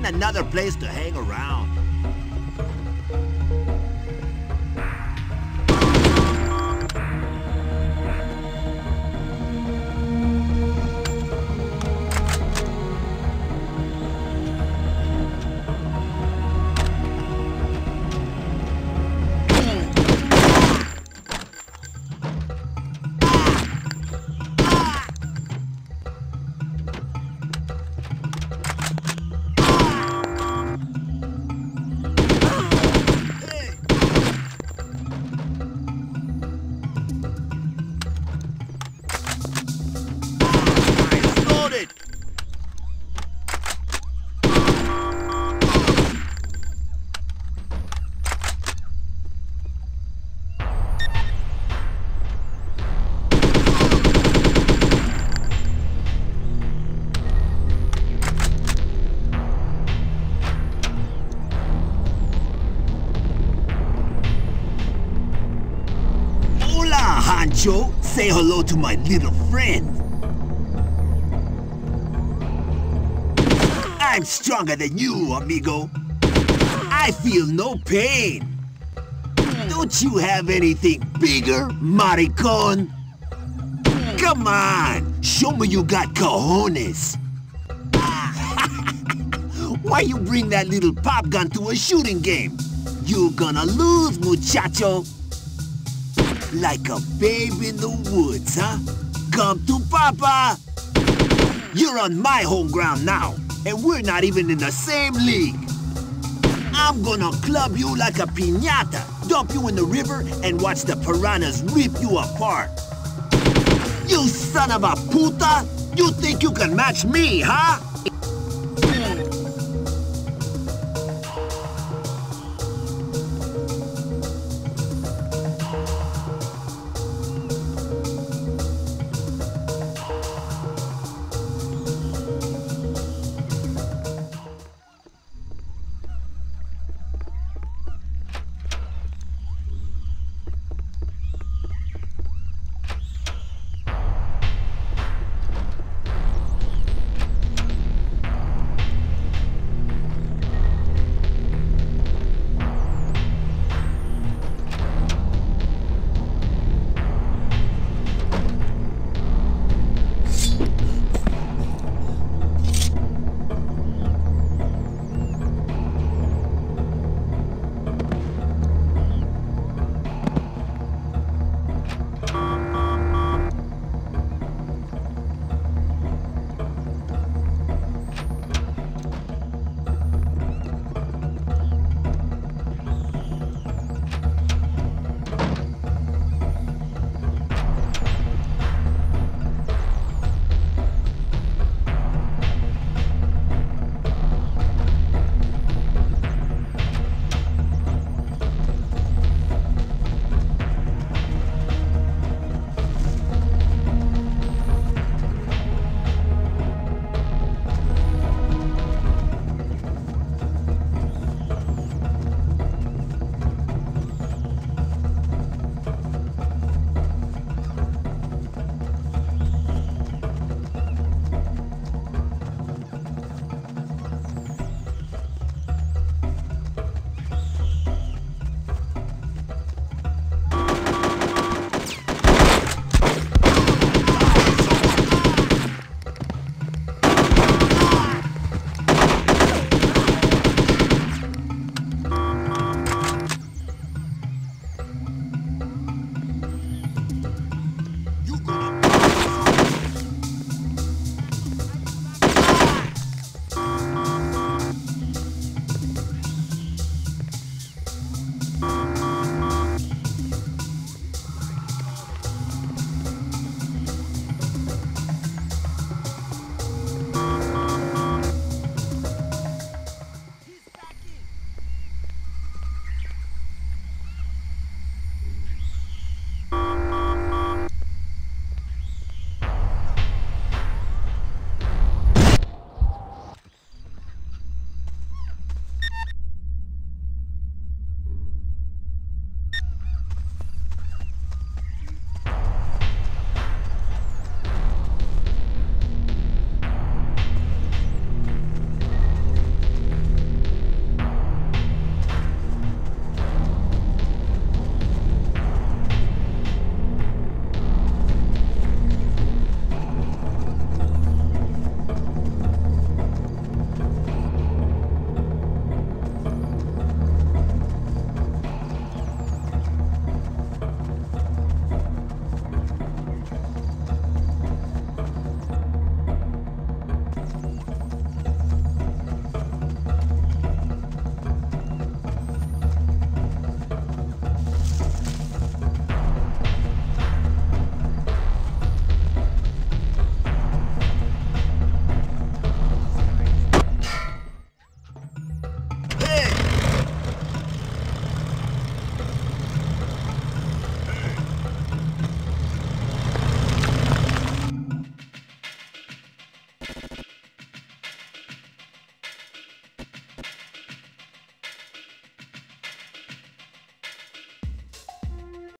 Find another place to hang around. Hola, Hancho. Say hello to my little friend. I'm stronger than you, amigo. I feel no pain. Don't you have anything bigger, maricon? Come on, show me you got cojones. Why you bring that little pop gun to a shooting game? You gonna lose, muchacho. Like a babe in the woods, huh? Come to Papa! You're on my home ground now, and we're not even in the same league. I'm gonna club you like a piñata, dump you in the river, and watch the piranhas rip you apart. You son of a puta! You think you can match me, huh?